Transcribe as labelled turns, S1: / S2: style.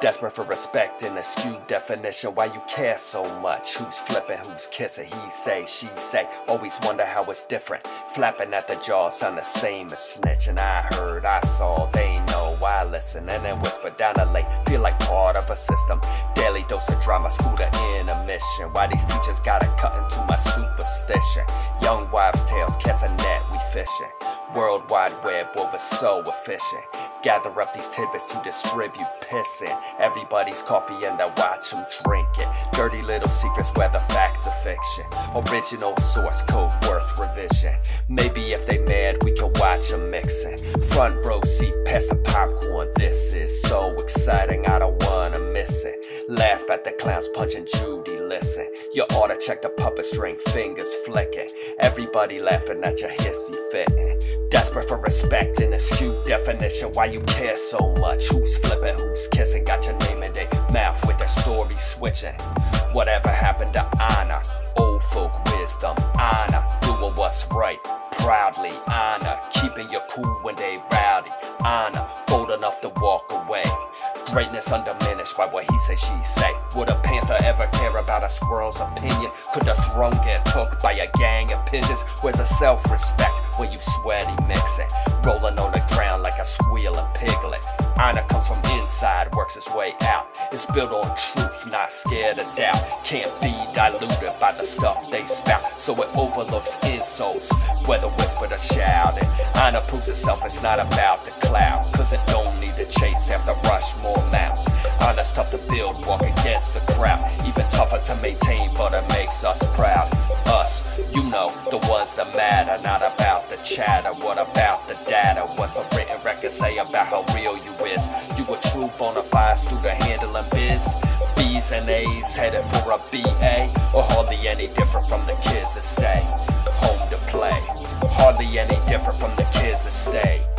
S1: Desperate for respect in a skewed definition. Why you care so much? Who's flipping? Who's kissing? He say, she say. Always wonder how it's different. Flapping at the jaw sound the same as snitch. And I heard, I saw, they know. I listen and then whisper down the lake. Feel like part of a system. Daily dose of drama, school to intermission. Why these teachers gotta cut into my superstition? Young wives' tales, cast a net, we fishing. World Wide Web, over so efficient. Gather up these tidbits to distribute pissing. Everybody's coffee and I watch them drink it. Dirty little secrets, whether fact or fiction. Original source code worth revision. Maybe if they mad, we can watch them mixing. Front row seat past the popcorn. This is so exciting, I don't wanna miss it. Laugh at the clowns punching Judy, listen. You oughta check the puppet string, fingers flicking. Everybody laughing at your hissy fitting. Desperate for respect in a skewed definition. Why you care so much? Who's flipping? Who's kissing? Got your name in their mouth with their story switching. Whatever happened to honor? Old folk wisdom, honor. Doing what's right, proudly honor. Keeping your cool when they rowdy, honor. Bold enough to walk away. Greatness undiminished by what he say, she say. Would a panther ever care about a squirrel's opinion? Could the throne get took by a gang of pigeons? Where's the self-respect when you sweaty mixing? Rolling on the ground like a squealing piglet. Honor comes from inside, works its way out. It's built on truth, not scared of doubt. Can't be diluted by the stuff they spout, so it overlooks insults, whether whispered or shouted. Honor proves itself, it's not about the cloud, cause it chase after rush more mouse. Honor's tough to build, walk against the crowd. Even tougher to maintain, but it makes us proud. Us, you know, the ones that matter, not about the chatter. What about the data? What's the written record say about how real you is? You a true bona fide student handling biz? B's and A's headed for a BA? Or hardly any different from the kids that stay home to play? Hardly any different from the kids that stay